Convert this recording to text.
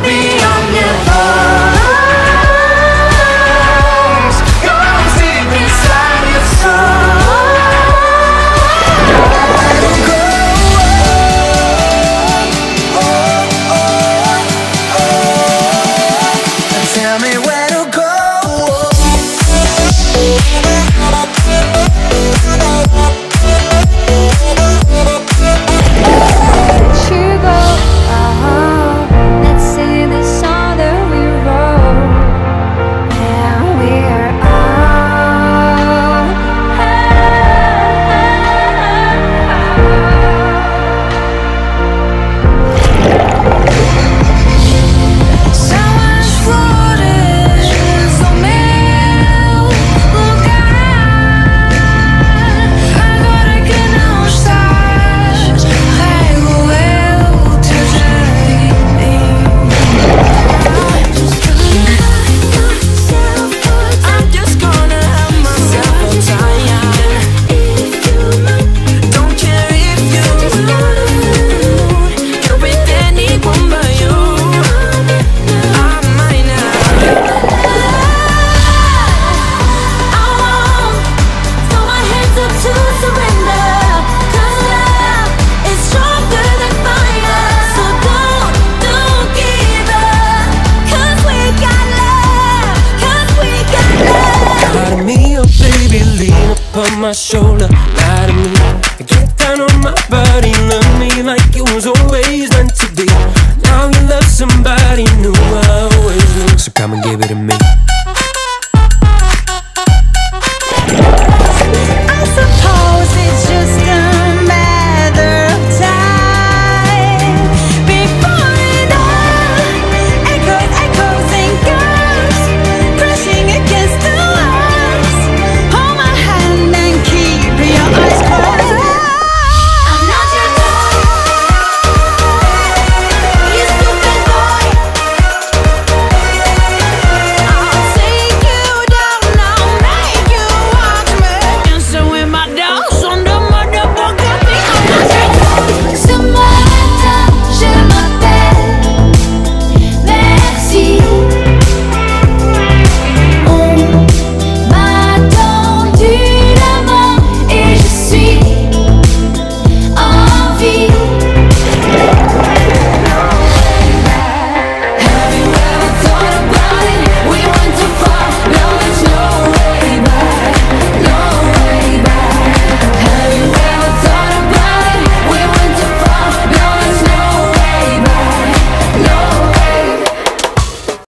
Be. my shoulder, lie to me. Get down on my body, love me like it was always meant to be. Now you love somebody new, I always knew So come and give it to me.